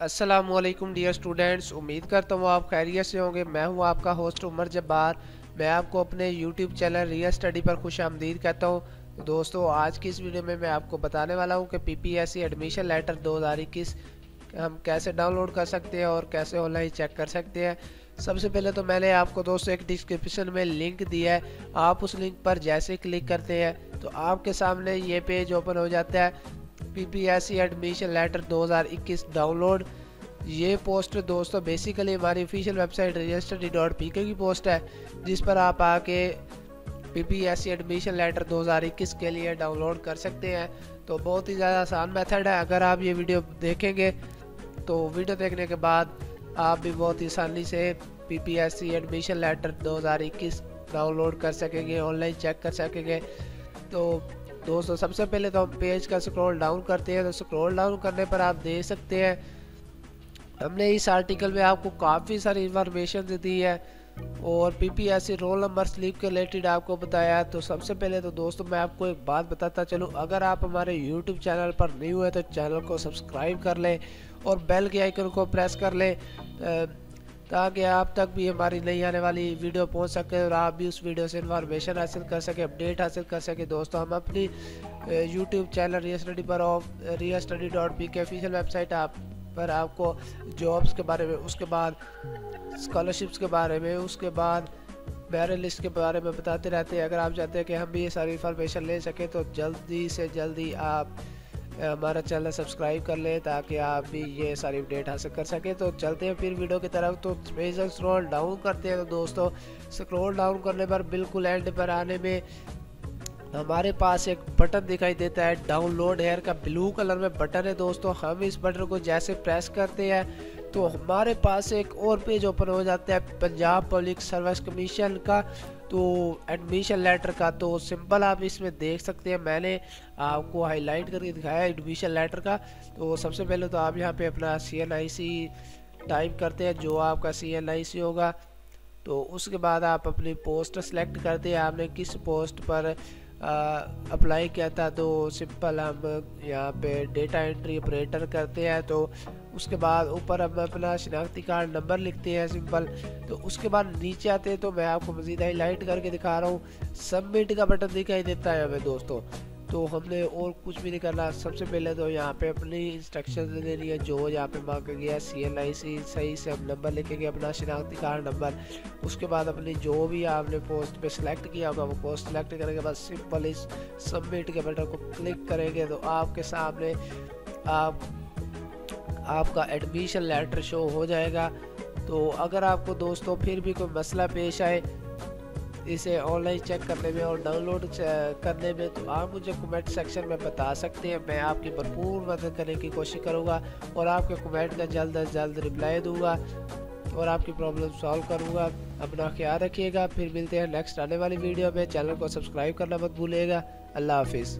Aslam dear students उम्मीद करता हूँ आप खैरियत से होंगे। मैं हूँ आपका होस्ट उमर जब्बार। मैं आपको अपने यूट्यूब चैनल रियल स्टडी पर खुश आमदीद कहता हूँ। दोस्तों, आज की इस वीडियो में मैं आपको बताने वाला हूँ कि पीपीएससी एडमिशन लेटर 2021 हम कैसे डाउनलोड कर सकते हैं और कैसे ऑनलाइन चेक कर सकते हैं। सबसे पहले तो मैंने आपको दोस्तों एक डिस्क्रिप्शन में लिंक दिया है। आप उस लिंक पर जैसे क्लिक करते हैं तो आपके सामने ये पेज ओपन हो जाता है। पीपीएससी एडमिशन लेटर 2021 डाउनलोड ये पोस्ट दोस्तों बेसिकली हमारी ऑफिशियल वेबसाइट रजिस्टर्डी डॉट पी की पोस्ट है, जिस पर आप आके पीपीएससी एडमिशन लेटर 2021 के लिए डाउनलोड कर सकते हैं। तो बहुत ही ज़्यादा आसान मेथड है। अगर आप ये वीडियो देखेंगे तो वीडियो देखने के बाद आप भी बहुत ही आसानी से पीपीएससी एडमिशन लेटर 2021 डाउनलोड कर सकेंगे ऑनलाइन चेक कर सकेंगे। तो दोस्तों, सबसे पहले तो हम पेज का स्क्रॉल डाउन करते हैं। तो स्क्रॉल डाउन करने पर आप देख सकते हैं, हमने इस आर्टिकल में आपको काफ़ी सारी इंफॉर्मेशन दी है और पीपीएससी रोल नंबर स्लीप के रिलेटेड आपको बताया। तो सबसे पहले तो दोस्तों, मैं आपको एक बात बताता चलूँ। अगर आप हमारे यूट्यूब चैनल पर नहीं हुए तो चैनल को सब्सक्राइब कर लें और बेल के आइकन को प्रेस कर लें। ताकि आप तक भी हमारी नई आने वाली वीडियो पहुँच सके और आप भी उस वीडियो से इन्फॉर्मेशन हासिल कर सके अपडेट हासिल कर सके। दोस्तों, हम अपनी यूट्यूब चैनल रियल स्टडी पर of real study dot P K official website आप पर आपको जॉब्स के बारे में, उसके बाद स्कॉलरशिप्स के बारे में, उसके बाद मेरिट लिस्ट के बारे में बताते रहते हैं। अगर आप चाहते हैं कि हम भी ये सारी इन्फॉर्मेशन ले सकें तो जल्दी से जल्दी आप हमारा चैनल सब्सक्राइब कर लें ताकि आप भी ये सारी अपडेट हासिल कर सकें। तो चलते हैं फिर वीडियो की तरफ़। तो पेज स्क्रॉल डाउन करते हैं तो दोस्तों स्क्रॉल डाउन करने पर बिल्कुल एंड पर आने में हमारे पास एक बटन दिखाई देता है डाउनलोड हेयर का ब्लू कलर में बटन है दोस्तों। हम इस बटन को जैसे प्रेस करते हैं तो हमारे पास एक और पेज ओपन हो जाता है पंजाब पब्लिक सर्विस कमीशन का तो एडमिशन लेटर का तो सिंपल आप इसमें देख सकते हैं। मैंने आपको हाईलाइट करके दिखाया एडमिशन लेटर का। तो सबसे पहले तो आप यहाँ पे अपना सी एन आई सी टाइप करते हैं, जो आपका सी एन आई सी होगा। तो उसके बाद आप अपनी पोस्ट सेलेक्ट करते हैं। आपने किस पोस्ट पर अप्लाई किया था तो सिंपल हम यहाँ पे डेटा एंट्री ऑपरेटर करते हैं। तो उसके बाद ऊपर हम अपना शिनाख्ती कार्ड नंबर लिखते हैं सिंपल। तो उसके बाद नीचे आते हैं तो मैं आपको मज़ीद हाईलाइट करके दिखा रहा हूँ। सबमिट का बटन दिखाई देता है हमें दोस्तों। तो हमने और कुछ भी नहीं करना। सबसे पहले तो यहाँ पे अपनी इंस्ट्रक्शन दे देनी है, जो यहाँ पे मांगा गया सी एल आई सी सही से हम नंबर लिखेंगे, अपना शिनाख्ती कार्ड नंबर उसके बाद अपनी जो भी आपने पोस्ट पे सिलेक्ट किया होगा, वो पोस्ट सेलेक्ट करने के बाद सिंपल इस सबमिट के बटन को क्लिक करेंगे तो आपके सामने आप आपका एडमिशन लेटर शो हो जाएगा। तो अगर आपको दोस्तों फिर भी कोई मसला पेश आए, इसे ऑनलाइन चेक करने में और डाउनलोड करने में तो आप मुझे कमेंट सेक्शन में बता सकते हैं। मैं आपकी भरपूर मदद करने की कोशिश करूँगा और आपके कमेंट का जल्द अज जल्द रिप्लाई दूँगा और आपकी प्रॉब्लम सॉल्व करूँगा। अपना ख्याल रखिएगा। फिर मिलते हैं नेक्स्ट आने वाली वीडियो में। चैनल को सब्सक्राइब करना मत भूलिएगा। अल्लाह हाफिज़।